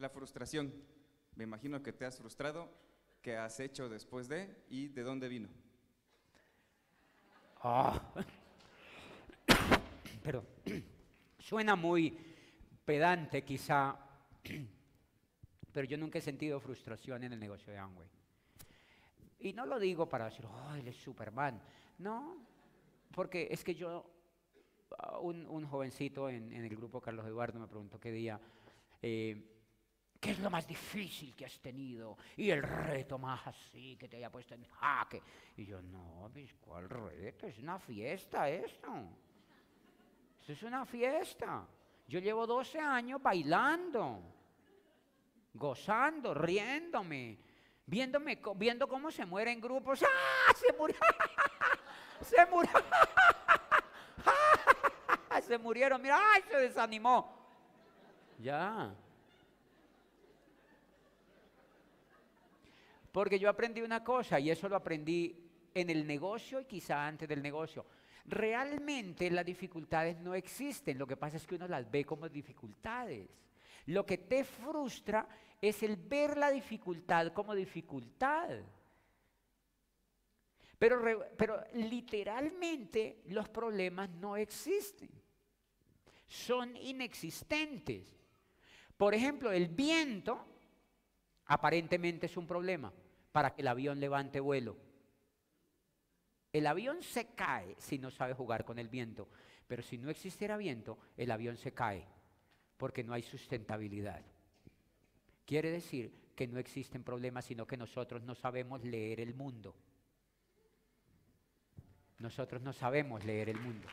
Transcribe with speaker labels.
Speaker 1: La frustración. Me imagino que te has frustrado. ¿Qué has hecho después de y de dónde vino?
Speaker 2: Ah. Pero suena muy pedante quizá, pero yo nunca he sentido frustración en el negocio de Amway. Y no lo digo para decir, oh, él es Superman. No, porque es que yo, ah, un, un jovencito en, en, el grupo Carlos Eduardo me preguntó qué día, eh, ¿qué es lo más difícil que has tenido? Y el reto más así que te haya puesto en jaque. Y yo, no, pues, ¿cuál reto? Es una fiesta esto. Esto es una fiesta. Yo llevo 12 años bailando, gozando, riéndome, viéndome, viendo cómo se mueren grupos. ¡Ah! Se murió. se murió. se murieron. Mira, ¡ay! Se desanimó. Ya. Porque yo aprendí una cosa y eso lo aprendí en el negocio y quizá antes del negocio. Realmente las dificultades no existen, lo que pasa es que uno las ve como dificultades. Lo que te frustra es el ver la dificultad como dificultad. Pero, pero literalmente los problemas no existen. Son inexistentes. Por ejemplo, el viento aparentemente es un problema para que el avión levante vuelo. El avión se cae si no sabe jugar con el viento, pero si no existiera viento, el avión se cae porque no hay sustentabilidad. Quiere decir que no existen problemas, sino que nosotros no sabemos leer el mundo. Nosotros no sabemos leer el mundo.